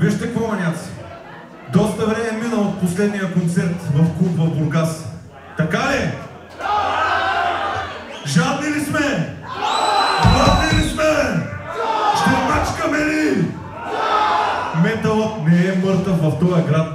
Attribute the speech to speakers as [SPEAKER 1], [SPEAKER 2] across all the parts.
[SPEAKER 1] Вижте какво, маняци. Доста време е минало от последния концерт в клуб в Бургас. Така ли? Жадни ли сме? Гладни ли сме? Ще мачкаме ли? Металът не е мъртъв в този град.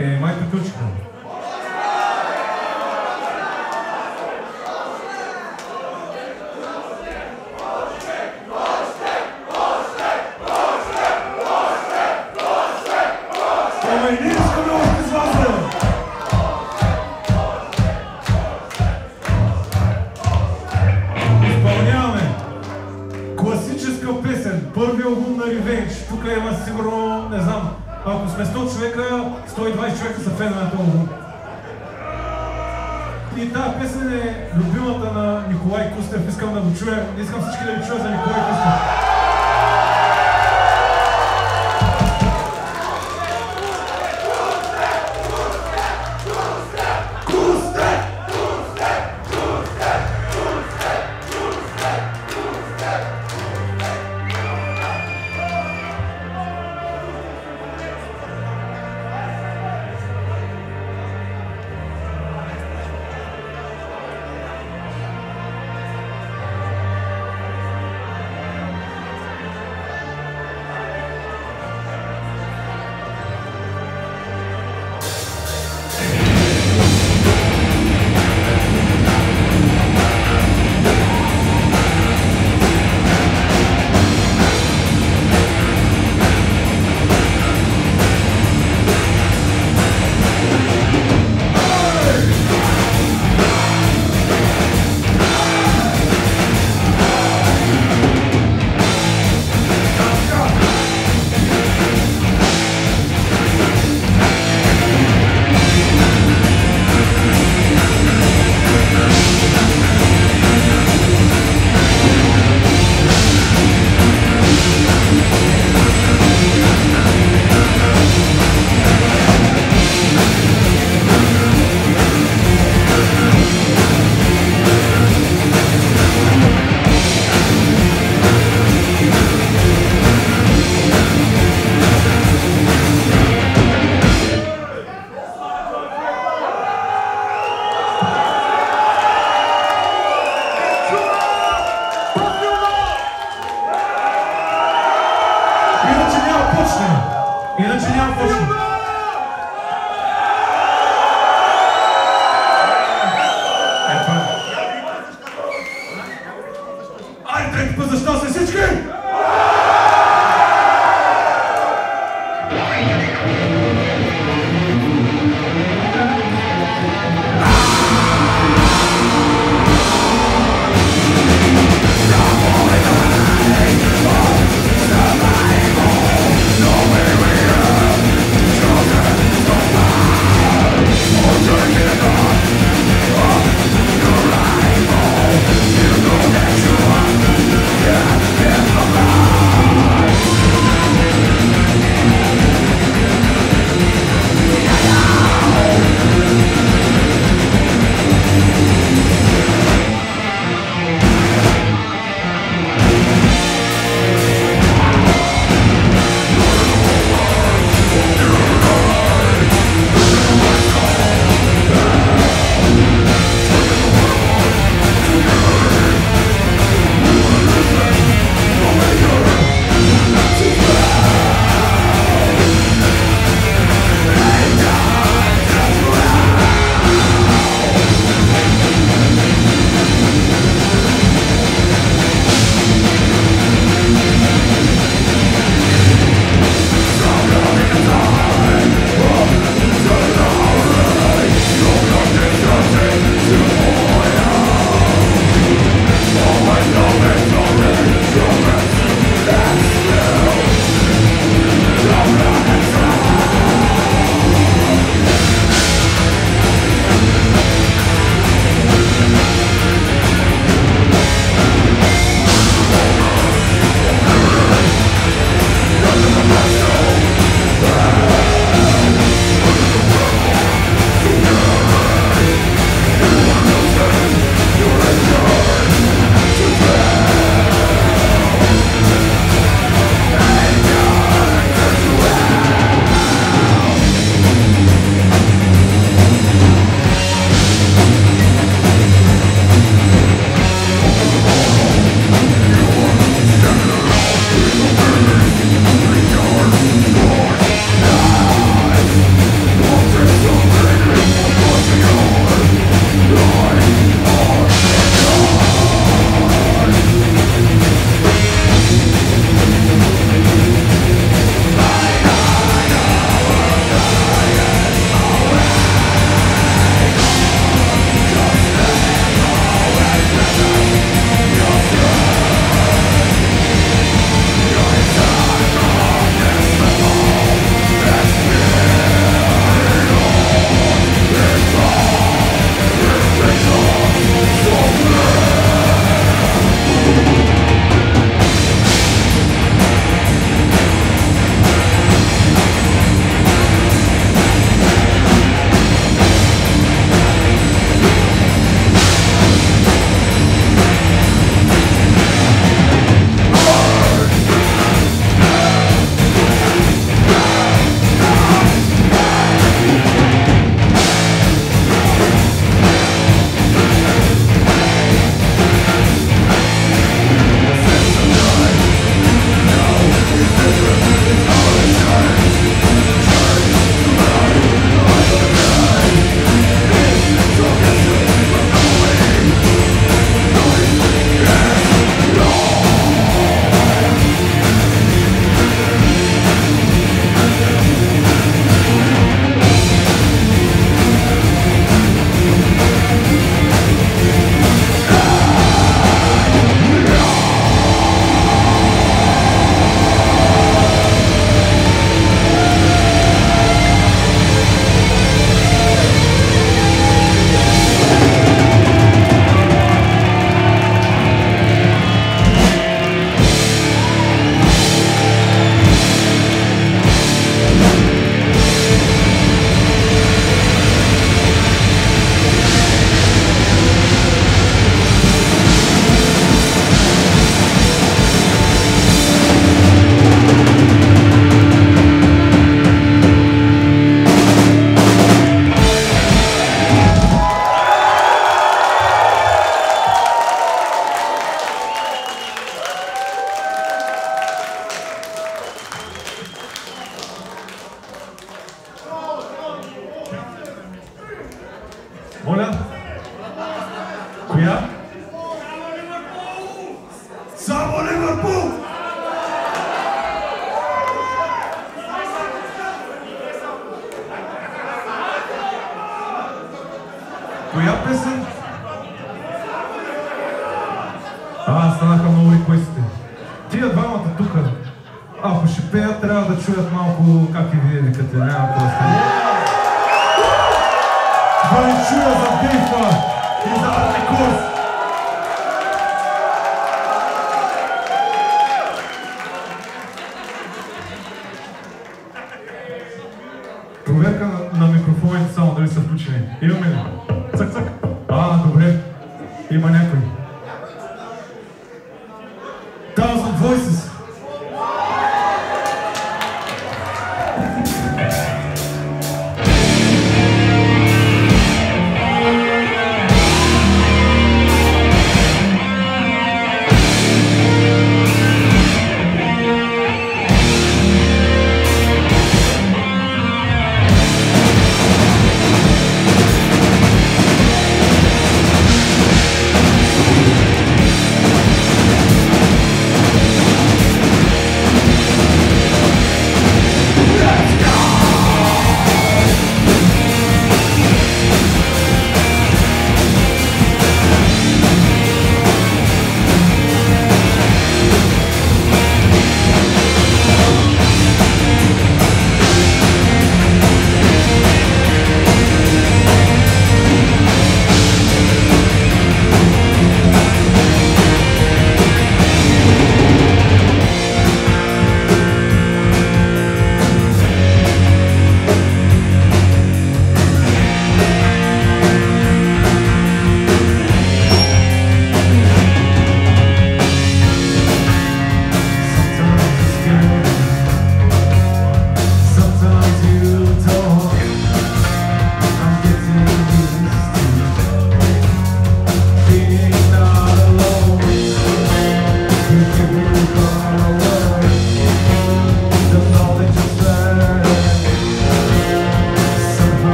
[SPEAKER 1] えー、マイク・キョチ君。Nesse caso, se escreve Chosen